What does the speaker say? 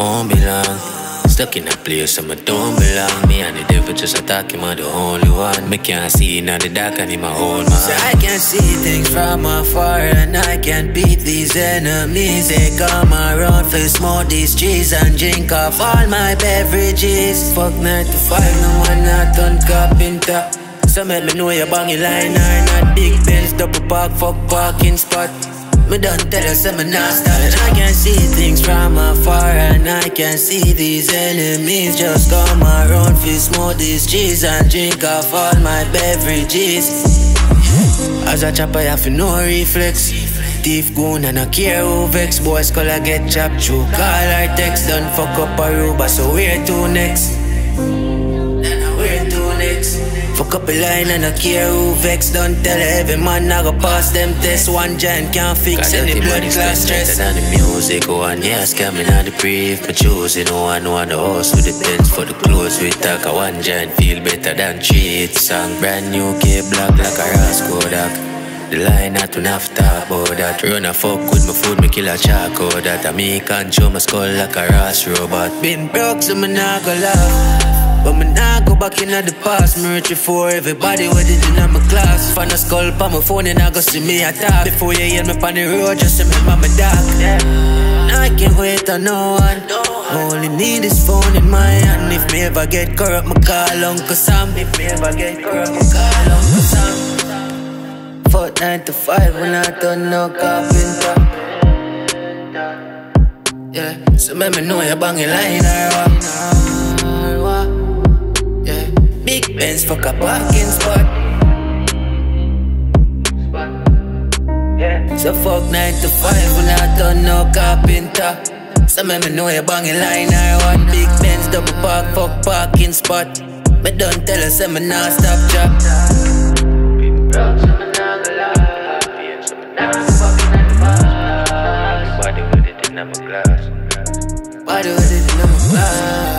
won't be long. Stuck in a place I'm don't belong. Me and the devil just attacking, I'm the only one. Me can't see in the dark and in my own mind. So I can see things from afar and I can beat these enemies. They come around for smoke these trees and drink off all my beverages. Fuck 9 to 5, no one not on carpenter. So make me know you're banging line or not big Benz, double park, fuck parking spot. Me done tell us I'm not stop I can see things from afar I can see these enemies Just come around, feel smoke these trees And drink off all my beverages. As a chopper, I have no reflex. Thief goon and I care who vex. Boys color get chopped through Call or text. Don't fuck up a Aruba So where to next? Fuck up a line and I care who vex. Don't tell every man I go pass them tests One giant can't fix any blood class stress. than the music one yeah scamming on the brief Me choosing one one the house with the tents For the clothes. We talk a one giant feel better than three It's song. Brand new K black like a Roscoe Kodak the line not enough talk about that. Run a fuck with my food, me kill a charcoal That I me control my skull like a Ross robot. Been broke so me not go laugh But me not go back in the past. Me reach for everybody with it in my class. Find a skull pa my phone and I go see me attack Before you hear me on the road, just remember me dark I can't wait on no one. Only need this phone in my hand. If me ever get corrupt, me call Uncle Sam. If me ever get corrupt, me call Uncle Sam. Fuck 9 to 5 when I done no carpenter. Yeah, so make me know you're banging line or what Yeah, Benz fuck a parking spot. So fuck 9 to 5 when I done no carpenter. So make me know you're banging line or what Big Benz double park fuck parking spot. Me done tell us I'm not stop job. Body with it in my glass. Body with it in my glass.